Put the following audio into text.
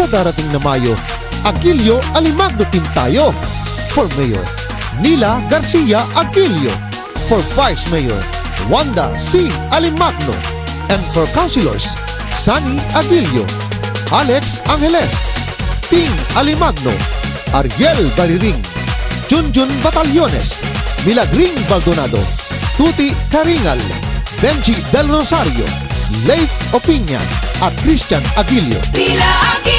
sa darating na Mayo, Aquilio Alimagno Team tayo. For Mayor, Nila Garcia Aquilio. For Vice Mayor, Wanda C. Alimagno. And for Councilors, Sunny Aguilio, Alex Angeles, Ting Alimagno, Ariel Bariring, Junjun Batallones, Milagring Baldonado, Tuti Caringal, Benji Del Rosario, Leif Opiña at Christian Aguilio. Nila Aquilio,